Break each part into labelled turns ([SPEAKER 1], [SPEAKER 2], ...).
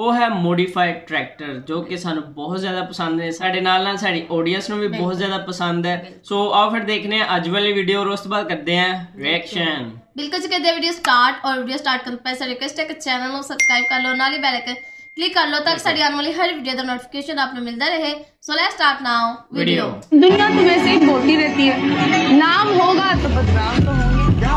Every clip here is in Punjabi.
[SPEAKER 1] ਉਹ ਹੈ ਮੋਡੀਫਾਈਡ ਟਰੈਕਟਰ ਜੋ ਕਿ ਸਾਨੂੰ ਬਹੁਤ ਜ਼ਿਆਦਾ ਪਸੰਦ ਹੈ ਸਾਡੇ ਨਾਲ ਨਾਲ ਸਾਡੀ ਆਡੀਅנס ਨੂੰ ਵੀ ਬਹੁਤ ਜ਼ਿਆਦਾ ਪਸੰਦ ਹੈ। ਸੋ ਆਓ ਫਿਰ ਦੇਖਨੇ ਆ ਅੱਜ ਵਾਲੀ ਵੀਡੀਓ ਔਰ ਉਸ ਤੋਂ ਬਾਅਦ ਕਰਦੇ ਆ ਰਿਐਕਸ਼ਨ
[SPEAKER 2] ਬਿਲਕੁਲ ਜੀ ਕਰਦੇ ਆ ਵੀਡੀਓ ਸਟਾਰਟ ਔਰ ਵੀਡੀਓ ਸਟਾਰਟ ਕਰਨ ਪਹਿਲਾਂ ਰਿਕਵੈਸਟ ਹੈ ਕਿ ਚੈਨਲ ਨੂੰ ਸਬਸਕ੍ਰਾਈਬ ਕਰ ਲਓ ਨਾਲ ਹੀ ਬੈਲ ਆਈਕਨ ਕਲਿੱਕ ਕਰ ਲਓ ਤਾਂ ਸਾਡੀ ਆਉਣ ਵਾਲੀ ਹਰ ਵੀਡੀਓ ਦਾ ਨੋਟੀਫਿकेशन ਆਪ ਨੂੰ ਮਿਲਦਾ ਰਹੇ। ਸੋ ਲੈਟਸ ਸਟਾर्ट ਨਾਓ वीडियो
[SPEAKER 3] दुनिया तुम्हें से बोलती रहती है नाम होगा तो बदनाम तो होंगे
[SPEAKER 4] क्या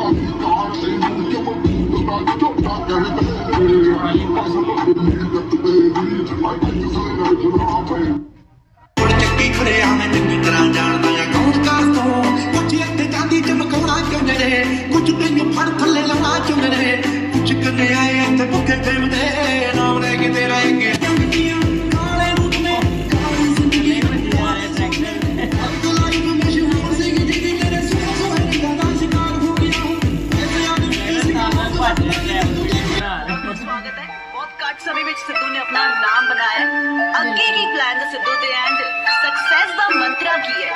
[SPEAKER 4] ਦਾ
[SPEAKER 5] ਮੰਤਰਾ ਕੀ ਹੈ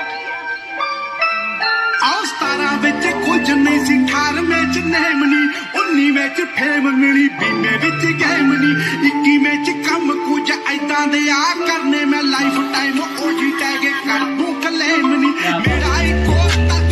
[SPEAKER 6] ਆਉ ਸਤਾਰਾਂ ਵਿੱਚ ਕੁਝ ਨਹੀਂ ਸੀ 18ਵੇਂ ਚ ਨੇਮਨੀ 19 ਵਿੱਚ ਫੇਮ ਮਿਲੀ ਬੀਮੇ ਵਿੱਚ ਗੇਮ ਨਹੀਂ 21 ਵਿੱਚ ਕੰਮ ਕੁਝ ਐਦਾਂ ਦੇ ਆ ਕਰਨੇ ਮੈਂ ਲਾਈਫ ਟਾਈਮ ਉਹੀ ਟੈਗ ਕਰ ਦੂੰ ਕਲੇਮ ਨਹੀਂ ਮੇਰਾ ਇੱਕੋ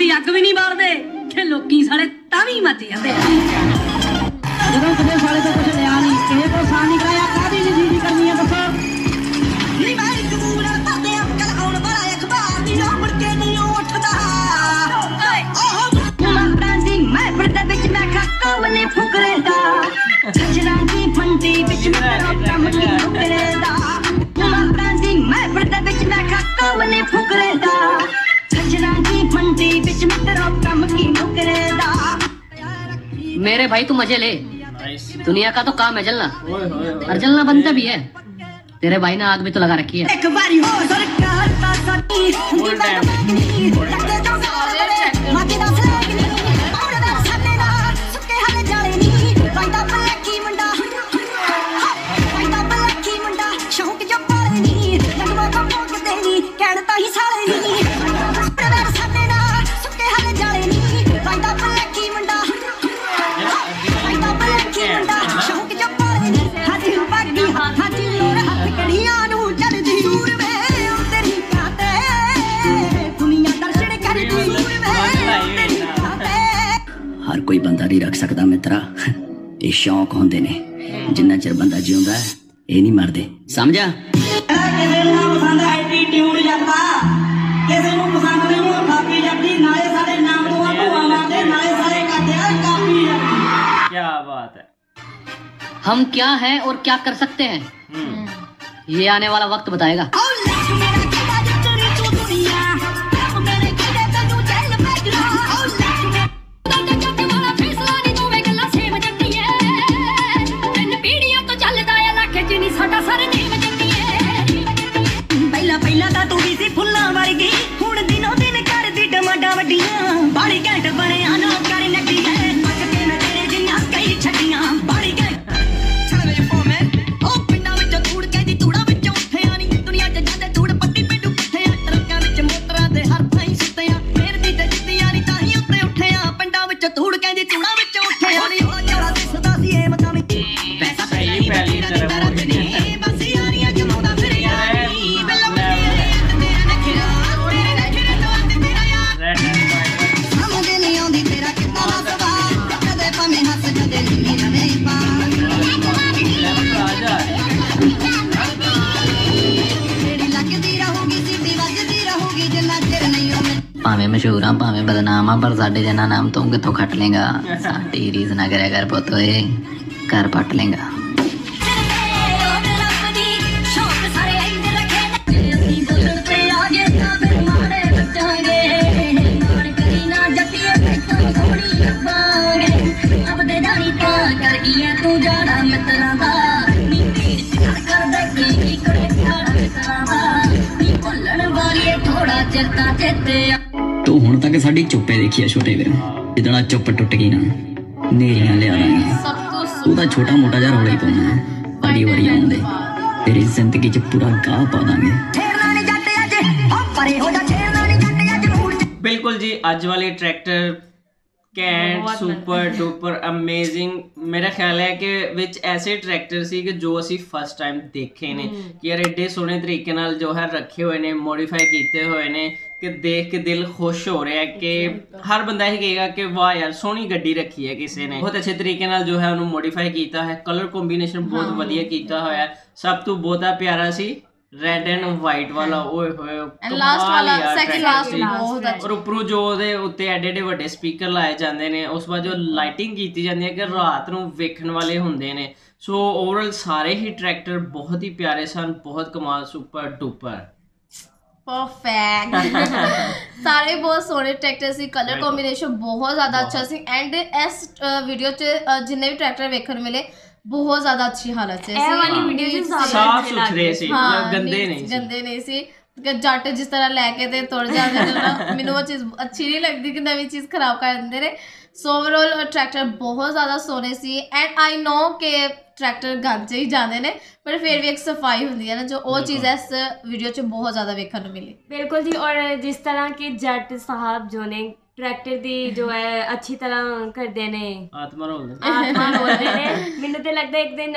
[SPEAKER 6] ਅਸੀਂ
[SPEAKER 7] ਅੱਗ ਵੀ ਨਹੀਂ ਬਾਲਦੇ, ਕਿ ਲੋਕੀ ਸਾਲੇ ਤਾਂ ਵੀ ਮੱਚ ਜਾਂਦੇ ਆ। ਜਦੋਂ ਕਦੇ ਸਾਲੇ ਤੋਂ ਕੁਝ ਲਿਆ ਨਹੀਂ, ਕਿਸੇ ਕੋਲ ਸਾਹ ਨਹੀਂ
[SPEAKER 8] मेरे भाई तू मज़े ले। दुनिया का तो काम है जलना। और जलना बनता भी है। तेरे भाई ने आग भी तो लगा रखी है।
[SPEAKER 7] ਇੱਕ ਹਰ
[SPEAKER 8] ਕੋਈ ਬੰਦਾ ਨਹੀਂ ਰੱਖ ਸਕਦਾ ਮਿੱਤਰਾ ਇਹ ਸ਼ੌਂਕ ਹੁੰਦੇ ਨੇ ਜਿੰਨਾ ਚਿਰ ਬੰਦਾ ਜਿਉਂਦਾ ਹੈ, ਇਹ ਨਹੀਂ ਮਰਦੇ ਸਮਝਾ
[SPEAKER 7] ਕਿਸੇ ਨੂੰ ਨਾ ਪਸੰਦ ਐਟੀਟਿਊਡ ਜਾਂਦਾ ਕਿਸੇ ਨੂੰ ਪਸੰਦ ਨਹੀਂ ਉਹ ਕਾਪੀ ਜਾਂਦੀ ਨਾਲੇ ਸਾਡੇ ਨਾਮ ਤੋਂ ਆ ਭੂਆ ਮਾਰਦੇ ਨਾਲੇ ਸਾਰੇ ਕਰਦੇ ਆ ਕਾਪੀ ਜਾਂਦੀ
[SPEAKER 1] क्या बात है
[SPEAKER 8] हम क्या हैं और क्या कर सकते हैं
[SPEAKER 1] हम्म
[SPEAKER 8] ये आने वाला वक्त बताएगा
[SPEAKER 7] I'm not care. ਭਾਵੇਂ
[SPEAKER 8] ਮਸ਼ਹੂਰ ਆ ਭਾਵੇਂ ਬਦਨਾਮ ਆ ਪਰ ਸਾਡੇ ਜਨਾ ਨਾਮ ਤੂੰ ਕਿੱਥੋਂ ਖੱਟ ਲੇਗਾ ਸਾਡੀ ਰੀਸ ਨਾ ਕਰਿਆ ਕਰ ਪੁੱਤ ਓਏ ਘਰ ਪੱਟ ਲੇਗਾ ਤੱਕ ਸਾਡੀ ਚੁੱਪੇ ਦੇਖੀ ਆ ਛੋਟੇ ਵੀਰ। ਜਿੱਦਣਾ ਚੁੱਪ ਟੁੱਟ ਗਈ ਨਾ ਨੇਰੀਆਂ ਲਿਆ ਦਾਂਗੇ।
[SPEAKER 2] ਸਭ ਤੋਂ
[SPEAKER 8] ਤੂੰ ਤਾਂ ਛੋਟਾ ਮੋਟਾ ਜਿਹਾ ਰੌਲਾ ਹੀ ਪਾਉਣਾ ਸਾਡੀ ਵਾਰੀ ਆਉਂਦੇ ਤੇਰੀ ਜ਼ਿੰਦਗੀ 'ਚ ਪੂਰਾ ਗਾਹ ਪਾ ਦਾਂਗੇ।
[SPEAKER 1] ਬਿਲਕੁਲ ਜੀ ਅੱਜ ਵਾਲੇ ਟਰੈਕਟਰ ਕੈਂਟ ਸੁਪਰ ਡੂਪਰ ਅਮੇਜ਼ਿੰਗ ਮੇਰਾ ਖਿਆਲ ਹੈ ਕਿ ਵਿੱਚ ਐਸੇ ਟਰੈਕਟਰ ਸੀ ਕਿ ਜੋ ਅਸੀਂ ਫਸਟ ਟਾਈਮ ਦੇਖੇ ਨੇ ਕਿ ਯਾਰ ਐਡੇ ਸੋਹਣੇ ਤਰੀਕੇ ਨਾਲ ਜੋ ਹੈ ਰੱਖੇ ਹੋਏ ਨੇ ਮੋਡੀਫਾਈ ਕੀਤੇ ਹੋਏ ਨੇ। ਕਿ ਦੇਖ ਕੇ ਦਿਲ ਖੁਸ਼ ਹੋ ਰਿਹਾ ਹੈ ਕਿ ਹਰ ਬੰਦਾ ਇਹ ਕਹੇਗਾ ਕਿ ਵਾਹ ਯਾਰ ਸੋਹਣੀ ਗੱਡੀ ਰੱਖੀ ਹੈ ਕਿਸੇ ਨੇ। ਬਹੁਤ ਅੱਛੇ ਤਰੀਕੇ ਨਾਲ ਜੋ ਹੈ ਉਹਨੂੰ ਮੋਡੀਫਾਈ ਕੀਤਾ ਹੈ। ਕਲਰ ਕੰਬੀਨੇਸ਼ਨ ਬਹੁਤ ਵਧੀਆ ਕੀਤਾ ਹੋਇਆ ਹੈ। ਸਭ ਤੋਂ ਬਹੁਤਾ ਪਿਆਰਾ ਸੀ ਰੈੱਡ ਐਂਡ ਵਾਈਟ ਵਾਲਾ। ਓਏ ਹੋਏ
[SPEAKER 2] ਐਂਡ ਲਾਸਟ ਵਾਲਾ ਸੈਕਿੰਡ ਲਾਸਟ। ਬਹੁਤ ਅੱਛਾ।
[SPEAKER 1] ਔਰ ਉੱਪਰੋਂ ਜੋ ਉਹਦੇ ਉੱਤੇ ਐਡੇ ਐਡੇ ਵੱਡੇ ਸਪੀਕਰ ਲਾਏ ਜਾਂਦੇ ਨੇ ਉਸ ਬਾਅਦ ਜੋ ਲਾਈਟਿੰਗ ਕੀਤੀ ਜਾਂਦੀ ਹੈ ਕਿ ਰਾਤ ਨੂੰ ਵੇਖਣ ਵਾਲੇ ਹੁੰਦੇ ਨੇ। ਸੋ ਓਵਰਆਲ ਸਾਰੇ ਹੀ ਟਰੈਕਟਰ ਬਹੁਤ ਹੀ ਪਿਆਰੇ ਸਨ ਬਹੁਤ ਕਮਾਲ ਸੁਪਰ ਡੂਪਰ
[SPEAKER 2] ਪਰਫੈਕਟ ਸਾਰੇ ਬਹੁਤ ਸੋਹਣੇ ਟਰੈਕਟਰ ਸੀ ਕਲਰ ਕੰਬੀਨੇਸ਼ਨ ਬਹੁਤ ਜ਼ਿਆਦਾ ਅੱਛਾ ਸੀ ਐਂਡ ਇਸ ਵੀਡੀਓ 'ਚ ਅ, ਜਿੰਨੇ ਵੀ ਟਰੈਕਟਰ ਵੇਖਣ ਮਿਲੇ ਬਹੁਤ ਜ਼ਿਆਦਾ ਅੱਛੀ ਹਾਲਤ 'ਚ
[SPEAKER 9] ਇਹ
[SPEAKER 2] ਸੀ
[SPEAKER 9] ਵਾਲੀ ਵੀਡੀਓ 'ਚ ਸਾਫ਼ ਸੁਥਰੇ
[SPEAKER 1] ਸੁਥਰੇ ਸੀ ਮਤਲਬ ਗੰਦੇ ਨਹੀਂ ਸੀ।
[SPEAKER 2] ਗੰਦੇ ਨਹੀਂ ਸੀ। ਕਿ ਜੱਟ ਜਿਸ ਤਰ੍ਹਾਂ ਲੈ ਕੇ ਤੇ ਤੁਰ ਜਾਂਦੇ ਨੇ ਨਾ ਮੈਨੂੰ ਉਹ ਚੀਜ਼ ਅੱਛੀ ਨਹੀਂ ਲੱਗਦੀ ਕਿ ਨਵੀਂ ਚੀਜ਼ ਖਰਾਬ ਕਰ ਦਿੰਦੇ ਨੇ। ਸੋ ਓਵਰਆਲ ਟਰੈਕਟਰ ਬਹੁਤ ਜ਼ਿਆਦਾ ਸੋਹਣੇ ਸੀ ਐਂਡ ਆਈ ਨੋ ਕਿ ਟਰੈਕਟਰ ਗੰਜ ਹੀ ਜਾਂਦੇ ਨੇ ਪਰ ਫਿਰ ਵੀ ਇੱਕ ਸਫ਼ਾਈ ਹੁੰਦੀ ਹੈ ਨਾ ਜੋ ਉਹ ਚੀਜ਼ ਇਸ ਵੀਡੀਓ 'ਚ ਬਹੁਤ ਜ਼ਿਆਦਾ ਵੇਖਣ ਨੂੰ ਮਿਲੀ।
[SPEAKER 9] ਬਿਲਕੁਲ ਜੀ ਔਰ ਜਿਸ ਤਰ੍ਹਾਂ ਕਿ ਜੱਟ ਸਾਹਿਬ ਜੋ ਨੇ ਟਰੈਕਟਰ ਦੀ ਜੋ ਹੈ ਅੱਛੀ ਤਰ੍ਹਾਂ ਕਰਦੇ ਨੇ।
[SPEAKER 1] ਆਤਮਾ ਰੋਲਦੇ
[SPEAKER 9] ਆਤਮਾ ਰੋਲਦੇ ਨੇ। ਮੈਨੂੰ ਤੇ ਲੱਗਦਾ ਇੱਕ ਦਿਨ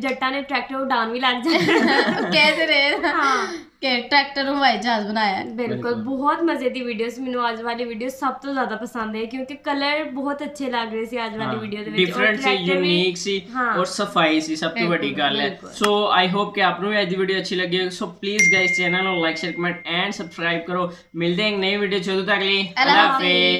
[SPEAKER 9] ਜੱਟਾਂ ਨੇ ਟਰੈਕਟਰ ਉਡਾਉਣ ਵੀ ਲੱਗ ਜਾਣਾ।
[SPEAKER 2] ਕਹਿ ਰਹੇ
[SPEAKER 9] ਹਾਂ।
[SPEAKER 2] ਕਿ ਟਰੈਕਟਰ ਨੂੰ ਹਵਾਈ ਜਹਾਜ਼ ਬਣਾਇਆ ਹੈ
[SPEAKER 9] ਬਿਲਕੁਲ ਬਹੁਤ ਮਜ਼ੇ ਦੀ ਵੀਡੀਓਸ ਮੈਨੂੰ ਅੱਜ ਵਾਲੀ ਵੀਡੀਓ ਸਭ ਤੋਂ ਜ਼ਿਆਦਾ ਪਸੰਦ ਹੈ ਕਿਉਂਕਿ ਕਲਰ ਬਹੁਤ ਅੱਛੇ ਲੱਗ ਰਹੇ ਸੀ ਅੱਜ ਵਾਲੀ ਵੀਡੀਓ ਦੇ ਵਿੱਚ ਔਰ
[SPEAKER 1] ਡਿਫਰੈਂਟ ਸੀ
[SPEAKER 9] character ਵੀ-
[SPEAKER 1] ਯੂਨੀਕ ਸੀ
[SPEAKER 9] ਹਾਂ।
[SPEAKER 1] ਔਰ ਸਫਾਈ ਸੀ ਸਭ ਤੋਂ ਵੱਡੀ ਗੱਲ ਹੈ ਸੋ ਆਈ ਹੋਪ ਕਿ ਆਪ ਨੂੰ ਵੀ ਅੱਜ ਦੀ ਵੀਡੀਓ ਅੱਛੀ ਲੱਗੀ ਹੋਵੇ ਸੋ ਪਲੀਜ਼ ਗਾਇਸ ਚੈਨਲ ਨੂੰ like share comment and subscribe ਕਰੋ ਮਿਲਦੇ ਹਾਂ ਇੱਕ ਨਈ ਵੀਡੀਓ ਚ ਉਦੋਂ ਤੱਕ